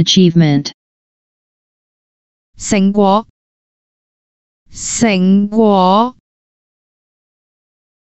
achievement, 成果，成果，